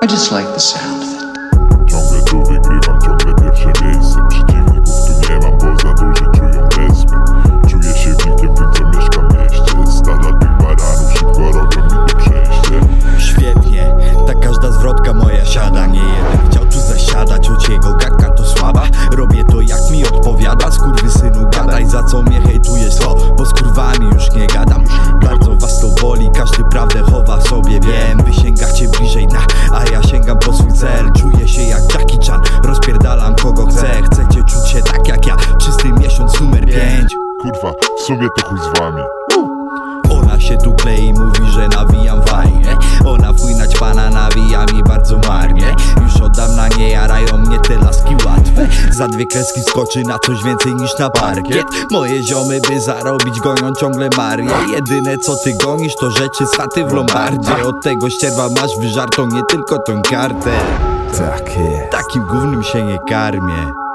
I just like the sound of it. Sumie to chuj z wami. Ona się tu klei, mówi, że nawijam fajnie. Ona wpłynąć pana nawija mi bardzo marnie. Już od dawna nie jarają mnie te laski łatwe. Za dwie kreski skoczy na coś więcej niż na parkiet. Moje ziomy by zarobić gonią ciągle Marię. Jedyne co ty gonisz to rzeczy z chaty w Lombardzie. Od tego ścierwa masz wyżartą nie tylko tą kartę. Tak jest. Takim głównym się nie karmię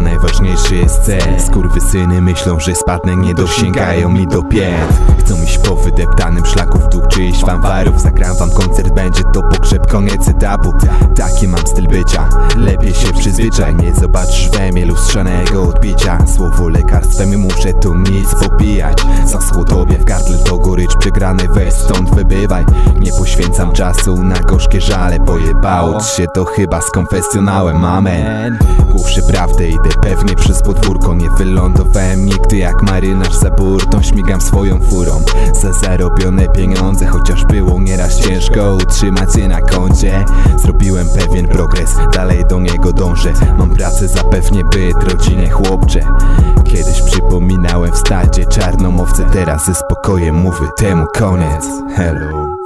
Najważniejszy jest cel. Skurwysyny myślą, że spadnę, nie dosięgają mi do pięt Chcą iść po wydeptanym szlaku w dół czyjś fanfarów Zagram wam koncert, będzie to pogrzeb, koniec etapu. Taki mam styl bycia, lepiej się przyzwyczaj. Nie zobaczysz we mnie lustrzanego odbicia. Słowo lekarstwem i muszę tu nic popijać. Zaschło tobie w gardle to gorycz przegrany weź stąd wybywaj. Nie poświęcam czasu na gorzkie żale Pojebało ci się to chyba z konfesjonałem, amen. Głoszę prawdę, idę pewnie przez podwórko Nie wylądowałem nigdy jak marynarz za burtą Śmigam swoją furą za zarobione pieniądze Chociaż było nieraz ciężko utrzymać je na koncie. Zrobiłem pewien progres, dalej do niego dążę. Mam pracę, zapewnię byt, rodzinie chłopcze. Kiedyś przypominałem w stadzie czarną owcę Teraz ze spokojem mówię temu koniec. Hello.